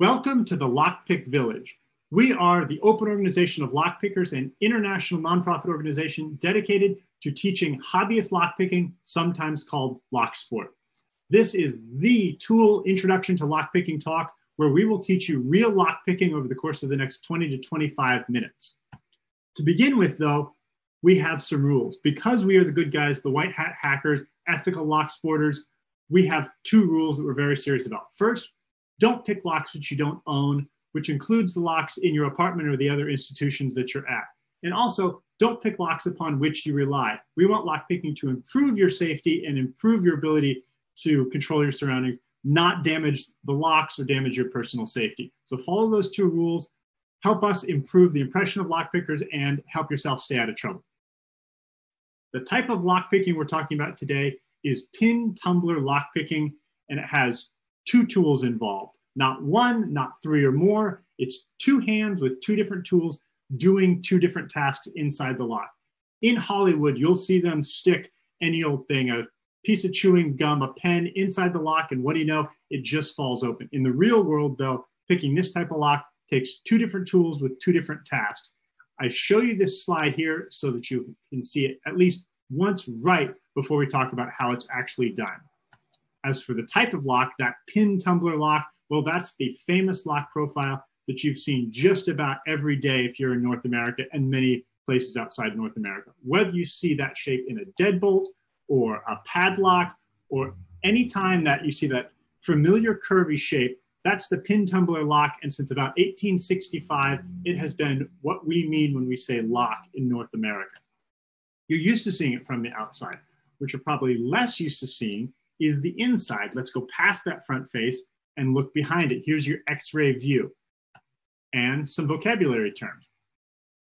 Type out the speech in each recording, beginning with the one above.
Welcome to the Lockpick Village. We are the open organization of lockpickers, an international nonprofit organization dedicated to teaching hobbyist lockpicking, sometimes called lock sport. This is the TOOOL introduction to lockpicking talk where we will teach you real lockpicking over the course of the next 20 to 25 minutes. To begin with, though, we have some rules. Because we are the good guys, the white hat hackers, ethical lock sporters, we have two rules that we're very serious about. First, don't pick locks which you don't own, which includes the locks in your apartment or the other institutions that you're at. And also, don't pick locks upon which you rely. We want lock picking to improve your safety and improve your ability to control your surroundings, not damage the locks or damage your personal safety. So follow those two rules. Help us improve the impression of lock pickers and help yourself stay out of trouble. The type of lock picking we're talking about today is pin tumbler lock picking, and it has two tools involved. Not one, not three or more. It's two hands with two different tools doing two different tasks inside the lock. In Hollywood, you'll see them stick any old thing, a piece of chewing gum, a pen inside the lock, and what do you know? It just falls open. In the real world, though, picking this type of lock takes two different tools with two different tasks. I show you this slide here so that you can see it at least once right before we talk about how it's actually done. As for the type of lock, that pin tumbler lock, well, that's the famous lock profile that you've seen just about every day if you're in North America and many places outside North America. Whether you see that shape in a deadbolt or a padlock or any time that you see that familiar curvy shape, that's the pin tumbler lock. And since about 1865, it has been what we mean when we say lock in North America. You're used to seeing it from the outside, which you're probably less used to seeing is the inside. Let's go past that front face and look behind it. Here's your x-ray view and some vocabulary terms.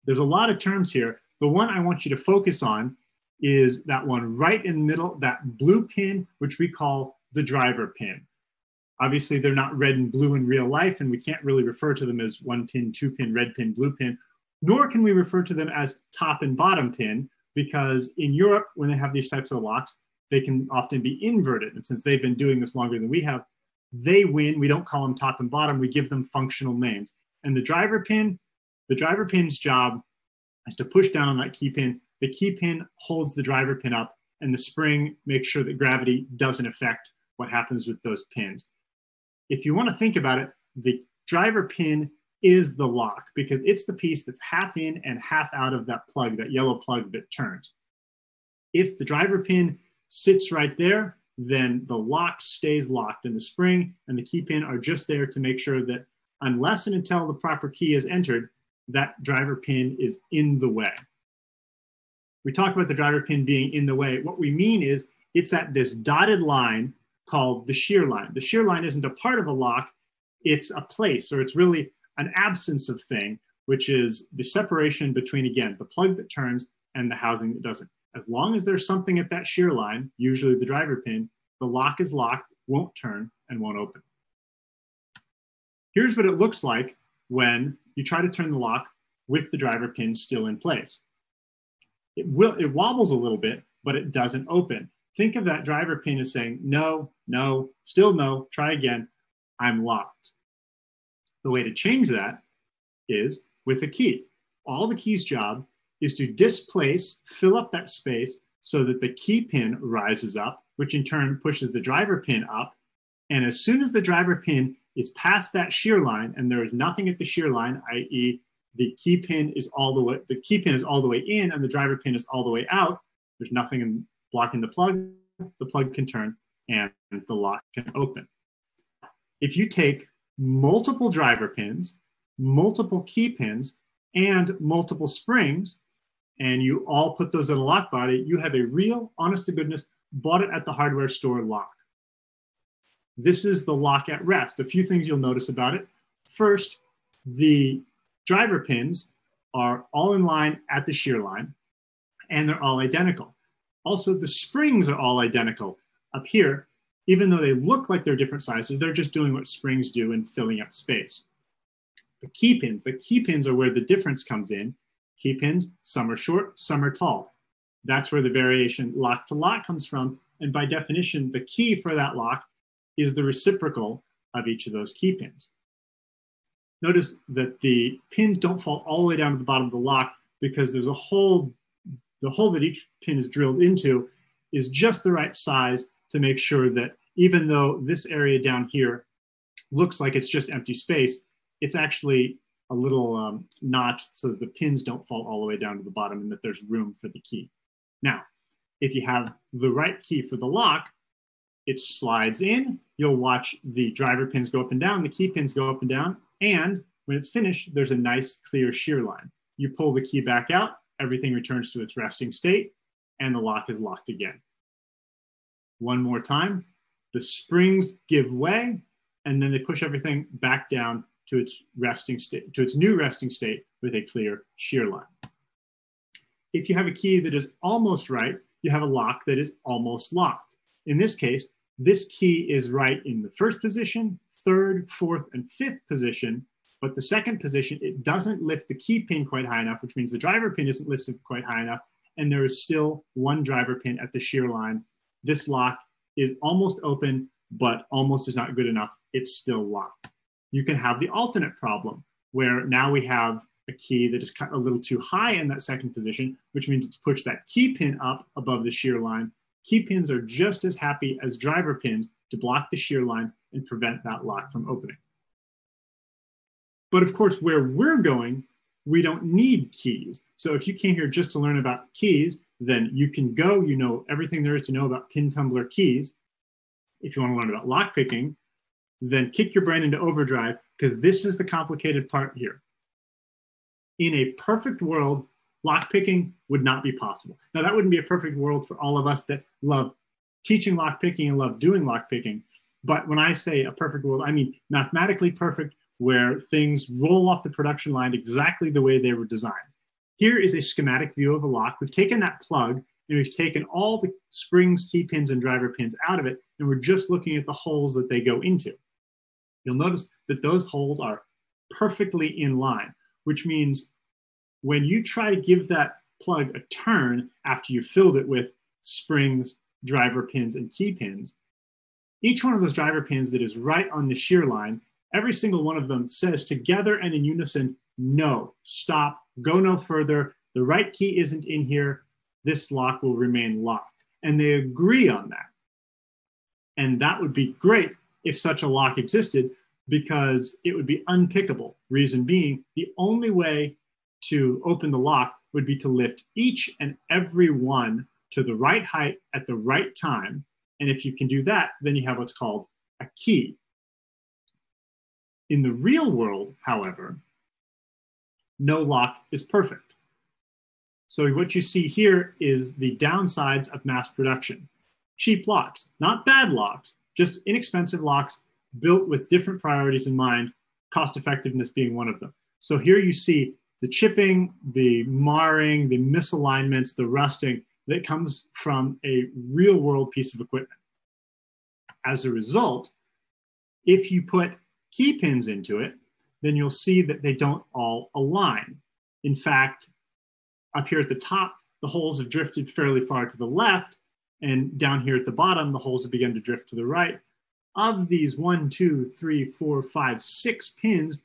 There's a lot of terms here. The one I want you to focus on is that one right in the middle, that blue pin, which we call the driver pin. Obviously, they're not red and blue in real life, and we can't really refer to them as one pin, two pin, red pin, blue pin, nor can we refer to them as top and bottom pin, because in Europe, when they have these types of locks, they can often be inverted. And since they've been doing this longer than we have, they win. We don't call them top and bottom, we give them functional names. And the driver pin, the driver pin's job is to push down on that key pin. The key pin holds the driver pin up, and the spring makes sure that gravity doesn't affect what happens with those pins. If you want to think about it, the driver pin is the lock because it's the piece that's half in and half out of that plug, that yellow plug that turns. If the driver pin sits right there, then the lock stays locked and the spring and the key pin are just there to make sure that unless and until the proper key is entered, that driver pin is in the way. We talk about the driver pin being in the way. What we mean is it's at this dotted line called the shear line. The shear line isn't a part of a lock, it's a place, or it's really an absence of thing, which is the separation between, again, the plug that turns and the housing that doesn't. As long as there's something at that shear line, usually the driver pin, the lock is locked, won't turn, and won't open. Here's what it looks like when you try to turn the lock with the driver pin still in place. It, will, it wobbles a little bit, but it doesn't open. Think of that driver pin as saying, no, no, still no, try again, I'm locked. The way to change that is with a key. All the key's job is to displace, fill up that space so that the key pin rises up, which in turn pushes the driver pin up. And as soon as the driver pin is past that shear line and there is nothing at the shear line, i.e. the key pin is all the way, the key pin is all the way in and the driver pin is all the way out, there's nothing in blocking the plug, the plug can turn and the lock can open. If you take multiple driver pins, multiple key pins, and multiple springs, and you all put those in a lock body, you have a real, honest to goodness, bought it at the hardware store lock. This is the lock at rest. A few things you'll notice about it. First, the driver pins are all in line at the shear line, and they're all identical. Also, the springs are all identical up here, even though they look like they're different sizes, they're just doing what springs do and filling up space. The key pins, the key pins are where the difference comes in Key pins, some are short, some are tall. That's where the variation lock to lock comes from. And by definition, the key for that lock is the reciprocal of each of those key pins. notice that the pins don't fall all the way down to the bottom of the lock because there's a hole, the hole that each pin is drilled into is just the right size to make sure that even though this area down here looks like it's just empty space, it's actually a little um, notch so that the pins don't fall all the way down to the bottom and that there's room for the key. Now, if you have the right key for the lock, it slides in, you'll watch the driver pins go up and down, the key pins go up and down, and when it's finished, there's a nice clear shear line. You pull the key back out, everything returns to its resting state, and the lock is locked again. One more time, the springs give way, and then they push everything back down to its resting state, to its new resting state with a clear shear line. If you have a key that is almost right, you have a lock that is almost locked. In this case, this key is right in the first position, third, fourth, and fifth position, but the second position, it doesn't lift the key pin quite high enough, which means the driver pin isn't lifted quite high enough, and there is still one driver pin at the shear line. This lock is almost open, but almost is not good enough. It's still locked. You can have the alternate problem, where now we have a key that is cut a little too high in that second position, which means it's pushed that key pin up above the shear line. Key pins are just as happy as driver pins to block the shear line and prevent that lock from opening. But of course, where we're going, we don't need keys. So if you came here just to learn about keys, then you can go, you know everything there is to know about pin tumbler keys. If you want to learn about lockpicking, then kick your brain into overdrive because this is the complicated part here. In a perfect world, lockpicking would not be possible. Now, that wouldn't be a perfect world for all of us that love teaching lockpicking and love doing lockpicking. But when I say a perfect world, I mean mathematically perfect, where things roll off the production line exactly the way they were designed. Here is a schematic view of a lock. We've taken that plug and we've taken all the springs, key pins, and driver pins out of it, and we're just looking at the holes that they go into. You'll notice that those holes are perfectly in line, which means when you try to give that plug a turn after you filled it with springs, driver pins, and key pins, each one of those driver pins that is right on the shear line, every single one of them says together and in unison, no, stop, go no further. The right key isn't in here. This lock will remain locked. And they agree on that. And that would be great if such a lock existed because it would be unpickable. Reason being, the only way to open the lock would be to lift each and every one to the right height at the right time. And if you can do that, then you have what's called a key. In the real world, however, no lock is perfect. So what you see here is the downsides of mass production. Cheap locks, not bad locks, just inexpensive locks built with different priorities in mind, cost effectiveness being one of them. So here you see the chipping, the marring, the misalignments, the rusting that comes from a real world piece of equipment. As a result, if you put key pins into it, then you'll see that they don't all align. In fact, up here at the top, the holes have drifted fairly far to the left, and down here at the bottom, the holes have begun to drift to the right. Of these one, two, three, four, five, six pins,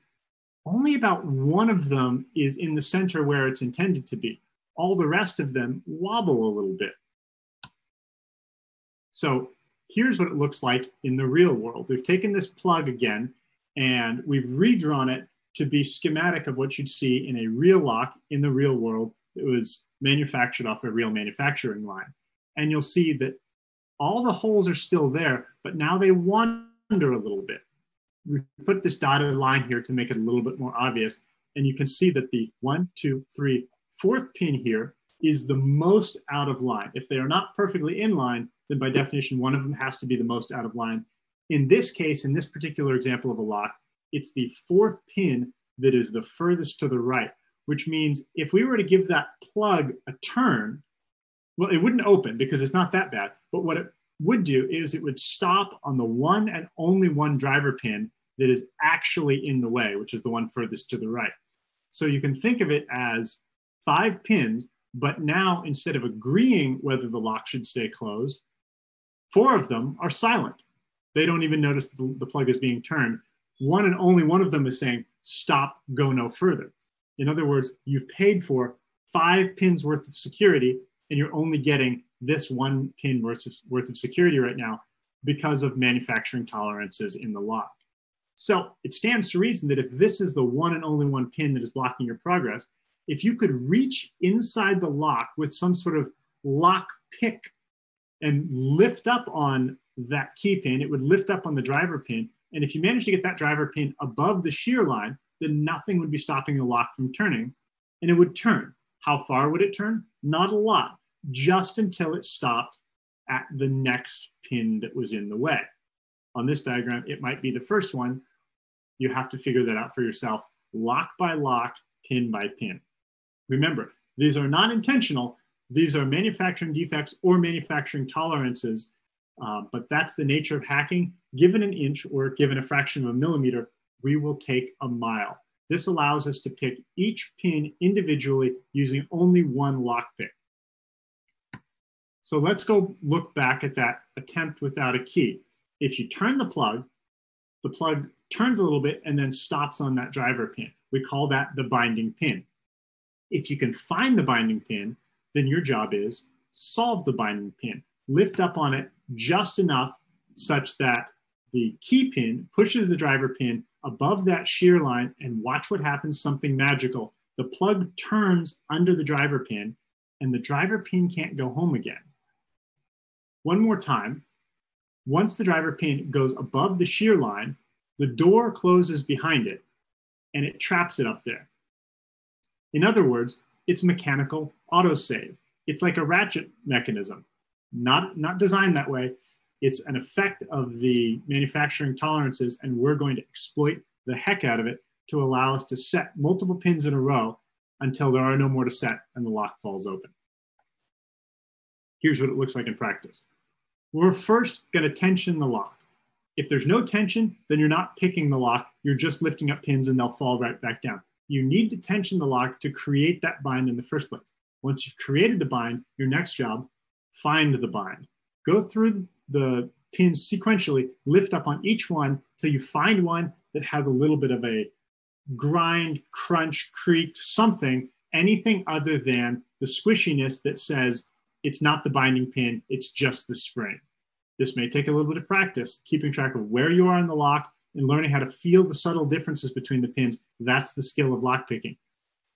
only about one of them is in the center where it's intended to be. All the rest of them wobble a little bit. So here's what it looks like in the real world. We've taken this plug again and we've redrawn it to be schematic of what you'd see in a real lock in the real world that was manufactured off a real manufacturing line. And you'll see that all the holes are still there, but now they wander a little bit we put this dotted line here to make it a little bit more obvious. And you can see that the one, two, three, fourth pin here is the most out of line. If they are not perfectly in line, then by definition, one of them has to be the most out of line. In this case, in this particular example of a lock, it's the fourth pin that is the furthest to the right, which means if we were to give that plug a turn, well, it wouldn't open because it's not that bad. But what it would do is it would stop on the one and only one driver pin that is actually in the way, which is the one furthest to the right. So you can think of it as five pins, but now instead of agreeing whether the lock should stay closed, four of them are silent. They don't even notice the, the plug is being turned. One and only one of them is saying, stop, go no further. In other words, you've paid for five pins worth of security and you're only getting this one pin worth of, worth of security right now because of manufacturing tolerances in the lock. So it stands to reason that if this is the one and only one pin that is blocking your progress, if you could reach inside the lock with some sort of lock pick and lift up on that key pin, it would lift up on the driver pin. And if you manage to get that driver pin above the shear line, then nothing would be stopping the lock from turning and it would turn. How far would it turn? Not a lot, just until it stopped at the next pin that was in the way. On this diagram, it might be the first one. You have to figure that out for yourself, lock by lock, pin by pin. Remember, these are not intentional. These are manufacturing defects or manufacturing tolerances, uh, but that's the nature of hacking. Given an inch or given a fraction of a millimeter, we will take a mile. This allows us to pick each pin individually using only one lockpick. So let's go look back at that attempt without a key. If you turn the plug, the plug turns a little bit and then stops on that driver pin. We call that the binding pin. If you can find the binding pin, then your job is solve the binding pin. Lift up on it just enough such that the key pin pushes the driver pin above that shear line and watch what happens, something magical. The plug turns under the driver pin and the driver pin can't go home again. One more time. Once the driver pin goes above the shear line, the door closes behind it and it traps it up there. In other words, it's mechanical autosave. It's like a ratchet mechanism, not, not designed that way. It's an effect of the manufacturing tolerances, and we're going to exploit the heck out of it to allow us to set multiple pins in a row until there are no more to set and the lock falls open. Here's what it looks like in practice. We're first going to tension the lock. If there's no tension, then you're not picking the lock. You're just lifting up pins and they'll fall right back down. You need to tension the lock to create that bind in the first place. Once you've created the bind, your next job, find the bind. Go through the pins sequentially, lift up on each one till you find one that has a little bit of a grind, crunch, creak, something, anything other than the squishiness that says it's not the binding pin, it's just the spring. This may take a little bit of practice, keeping track of where you are in the lock and learning how to feel the subtle differences between the pins. That's the skill of lock picking.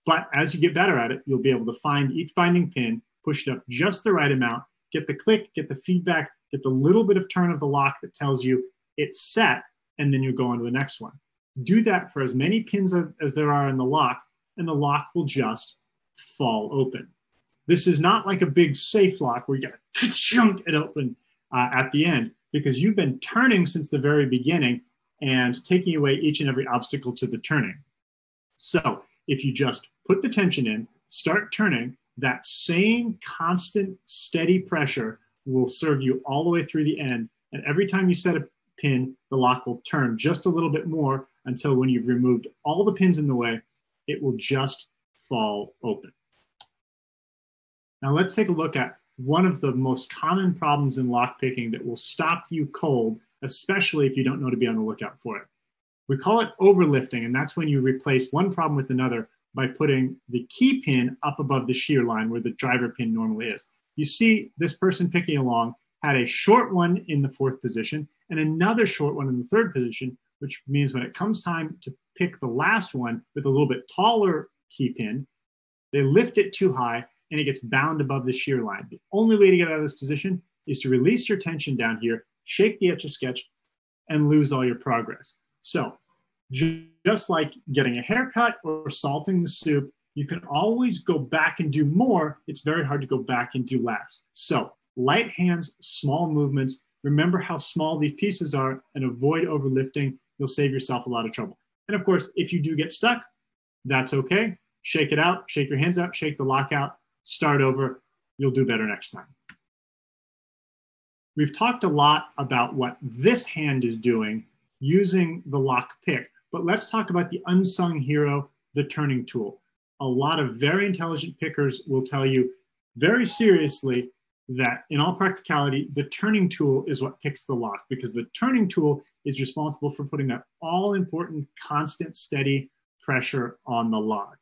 But as you get better at it, you'll be able to find each binding pin, push it up just the right amount, get the click, get the feedback, get the little bit of turn of the lock that tells you it's set, and then you'll go on to the next one. Do that for as many pins as there are in the lock, and the lock will just fall open. This is not like a big safe lock where you got to chunk it open uh, at the end because you've been turning since the very beginning and taking away each and every obstacle to the turning. So if you just put the tension in, start turning, that same constant steady pressure will serve you all the way through the end. And every time you set a pin, the lock will turn just a little bit more until when you've removed all the pins in the way, it will just fall open. Now let's take a look at one of the most common problems in lockpicking that will stop you cold, especially if you don't know to be on the lookout for it. We call it overlifting, and that's when you replace one problem with another by putting the key pin up above the shear line where the driver pin normally is. You see this person picking along had a short one in the fourth position and another short one in the third position, which means when it comes time to pick the last one with a little bit taller key pin, they lift it too high and it gets bound above the shear line. The only way to get out of this position is to release your tension down here, shake the etch a sketch, and lose all your progress. So, just like getting a haircut or salting the soup, you can always go back and do more. It's very hard to go back and do less. So, light hands, small movements. Remember how small these pieces are and avoid overlifting. You'll save yourself a lot of trouble. And of course, if you do get stuck, that's okay. Shake it out, shake your hands out, shake the lock out, start over. You'll do better next time. We've talked a lot about what this hand is doing using the lock pick, but let's talk about the unsung hero, the turning tool. A lot of very intelligent pickers will tell you very seriously that in all practicality, the turning tool is what picks the lock because the turning tool is responsible for putting that all important, constant, steady pressure on the lock.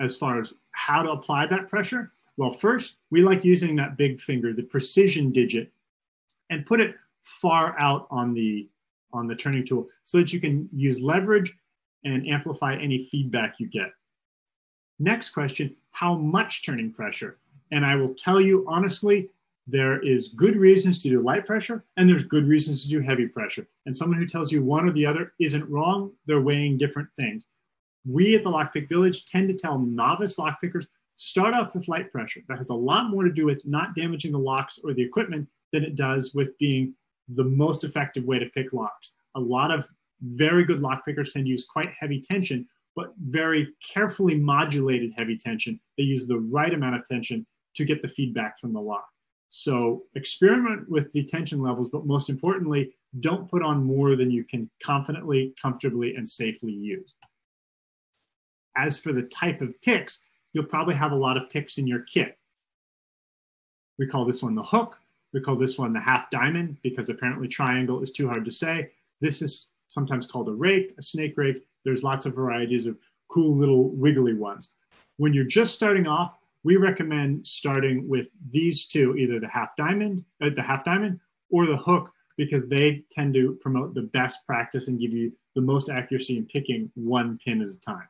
As far as how to apply that pressure, well, first, we like using that big finger, the precision digit, and put it far out on the, on the turning tool so that you can use leverage and amplify any feedback you get. Next question, how much turning pressure? And I will tell you honestly, there is good reasons to do light pressure and there's good reasons to do heavy pressure. And someone who tells you one or the other isn't wrong, they're weighing different things. We at the Lockpick Village tend to tell novice lockpickers start off with light pressure. That has a lot more to do with not damaging the locks or the equipment than it does with being the most effective way to pick locks. A lot of very good lockpickers tend to use quite heavy tension, but very carefully modulated heavy tension. They use the right amount of tension to get the feedback from the lock. So experiment with the tension levels, but most importantly, don't put on more than you can confidently, comfortably, and safely use. As for the type of picks, you'll probably have a lot of picks in your kit. We call this one the hook. We call this one the half diamond because apparently triangle is too hard to say. This is sometimes called a rake, a snake rake. There's lots of varieties of cool little wiggly ones. When you're just starting off, we recommend starting with these two, either the half diamond, uh, the half diamond, or the hook, because they tend to promote the best practice and give you the most accuracy in picking one pin at a time.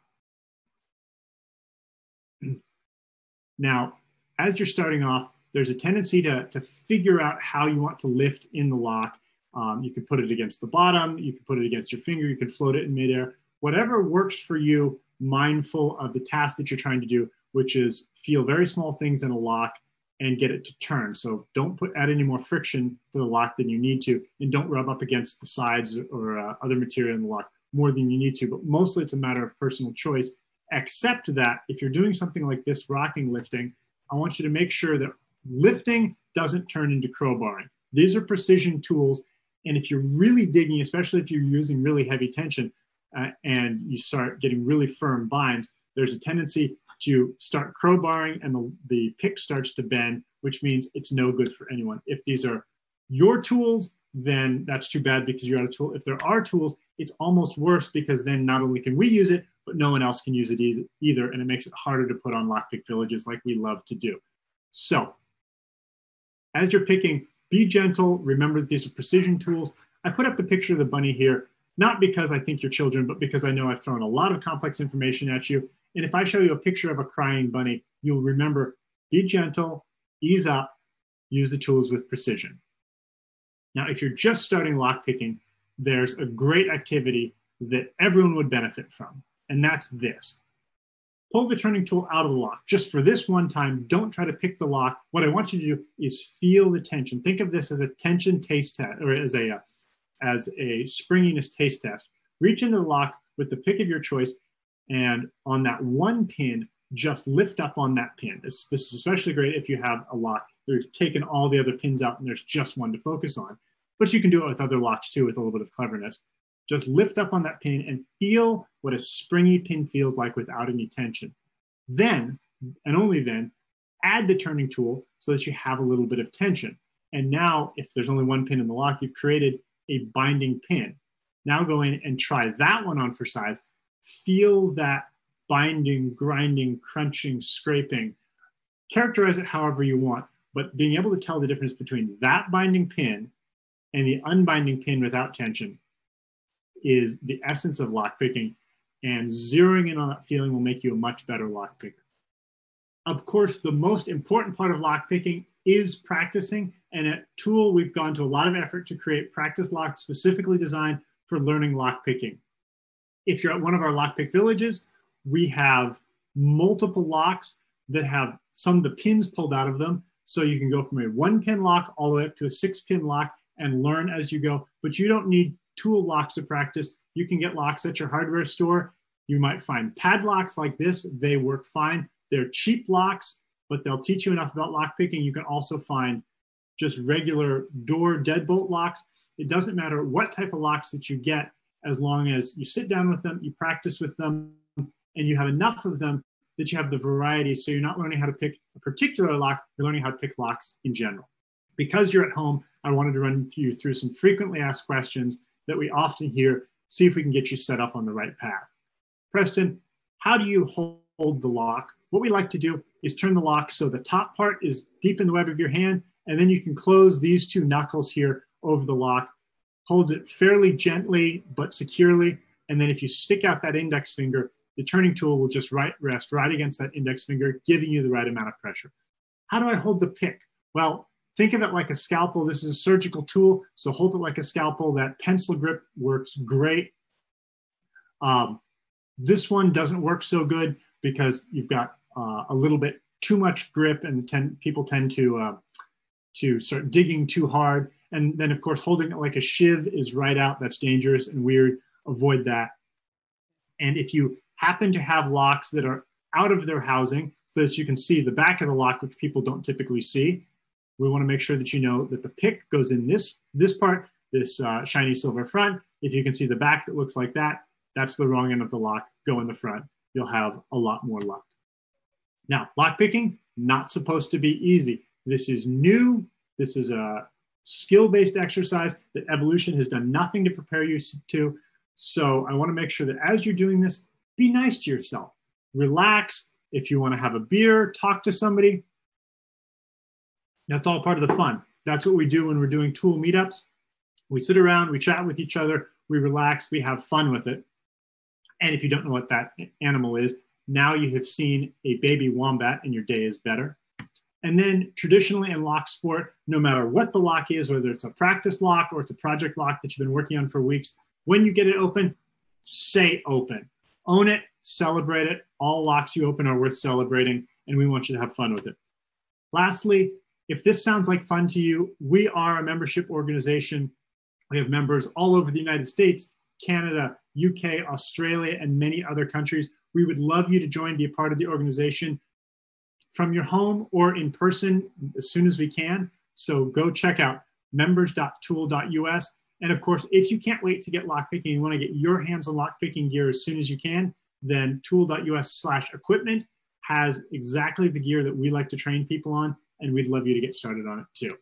Now, as you're starting off, there's a tendency to, to figure out how you want to lift in the lock. Um, you can put it against the bottom, you can put it against your finger, you can float it in midair. Whatever works for you, mindful of the task that you're trying to do, which is feel very small things in a lock and get it to turn. So don't put add any more friction to the lock than you need to, and don't rub up against the sides or uh, other material in the lock more than you need to. But mostly it's a matter of personal choice. Except that if you're doing something like this rocking lifting, I want you to make sure that lifting doesn't turn into crowbarring. These are precision tools, and if you're really digging, especially if you're using really heavy tension uh, and you start getting really firm binds, there's a tendency to start crowbarring and the, the pick starts to bend, which means it's no good for anyone. If these are your tools, then that's too bad because you're out of tool. If there are tools, it's almost worse because then not only can we use it, but no one else can use it either, and it makes it harder to put on lockpick villages like we love to do. So, as you're picking, be gentle. Remember that these are precision tools. I put up the picture of the bunny here, not because I think you're children, but because I know I've thrown a lot of complex information at you, and if I show you a picture of a crying bunny, you'll remember be gentle, ease up, use the tools with precision. Now, if you're just starting lockpicking, there's a great activity that everyone would benefit from, and that's this. Pull the turning tool out of the lock. Just for this one time, don't try to pick the lock. What I want you to do is feel the tension. Think of this as a tension taste test, or as a, uh, as a springiness taste test. Reach into the lock with the pick of your choice and on that one pin, just lift up on that pin. This, this is especially great if you have a lock. You've taken all the other pins out and there's just one to focus on. But you can do it with other locks too with a little bit of cleverness. Just lift up on that pin and feel what a springy pin feels like without any tension. Then, and only then, add the turning tool so that you have a little bit of tension. And now, if there's only one pin in the lock, you've created a binding pin. Now go in and try that one on for size feel that binding, grinding, crunching, scraping. Characterize it however you want, but being able to tell the difference between that binding pin and the unbinding pin without tension is the essence of lockpicking. And zeroing in on that feeling will make you a much better lockpicker. Of course, the most important part of lockpicking is practicing. And at TOOOL, we've gone to a lot of effort to create practice locks specifically designed for learning lockpicking if you're at one of our lockpick villages, we have multiple locks that have some of the pins pulled out of them. So you can go from a one pin lock all the way up to a six pin lock and learn as you go. But you don't need TOOOL locks to practice. You can get locks at your hardware store. You might find padlocks like this. They work fine. They're cheap locks, but they'll teach you enough about lock picking. You can also find just regular door deadbolt locks. It doesn't matter what type of locks that you get as long as you sit down with them, you practice with them, and you have enough of them that you have the variety. So you're not learning how to pick a particular lock, you're learning how to pick locks in general. Because you're at home, I wanted to run you through some frequently asked questions that we often hear see if we can get you set up on the right path. Preston, how do you hold the lock? What we like to do is turn the lock so the top part is deep in the web of your hand, and then you can close these two knuckles here over the lock. Holds it fairly gently but securely, and then if you stick out that index finger, the turning tool will just right, rest right against that index finger, giving you the right amount of pressure. How do I hold the pick? Well, think of it like a scalpel. This is a surgical tool, so hold it like a scalpel. That pencil grip works great. Um, this one doesn't work so good because you've got uh, a little bit too much grip, and tend, people tend to uh, to start digging too hard. And then, of course, holding it like a shiv is right out. That's dangerous and weird. Avoid that. And if you happen to have locks that are out of their housing so that you can see the back of the lock, which people don't typically see, we want to make sure that you know that the pick goes in this, this part, this uh, shiny silver front. If you can see the back that looks like that, that's the wrong end of the lock. Go in the front. You'll have a lot more luck. Now, lock picking, not supposed to be easy. This is new. This is a skill-based exercise that evolution has done nothing to prepare you to. So I want to make sure that as you're doing this, be nice to yourself. Relax. If you want to have a beer, talk to somebody. That's all part of the fun. That's what we do when we're doing TOOOL meetups. We sit around, we chat with each other, we relax, we have fun with it. And if you don't know what that animal is, now you have seen a baby wombat and your day is better. And then traditionally in lock sport, no matter what the lock is, whether it's a practice lock or it's a project lock that you've been working on for weeks, when you get it open, say open. Own it, celebrate it. All locks you open are worth celebrating, and we want you to have fun with it. Lastly, if this sounds like fun to you, we are a membership organization. We have members all over the United States, Canada, UK, Australia, and many other countries. We would love you to join, be a part of the organization from your home or in person as soon as we can. So go check out members.toool.us. And of course, if you can't wait to get lockpicking, you want to get your hands on lockpicking gear as soon as you can, then toool.us slash equipment has exactly the gear that we like to train people on, and we'd love you to get started on it too.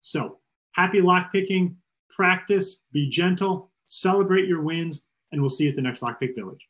So happy lockpicking, practice, be gentle, celebrate your wins, and we'll see you at the next Lockpick Village.